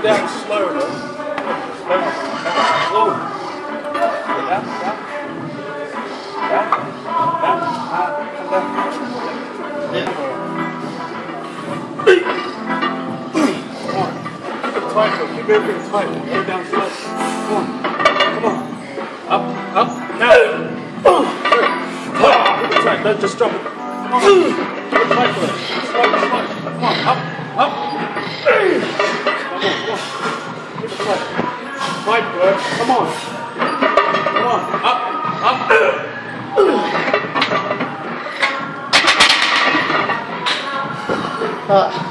Slow though. Slow. Slow. Down, down. Down. Down. Ah, down. It tight. Keep everything tight. Go down slow. Come on. Come on. Up, up. Now. Tight. It tight. Don't just drop it. Come on. It tight for it. Slow, slow. Come on. Up, up. Come on, come on. Keep it tight. Tight, bro. Come on. Come on. Up, up. Uh,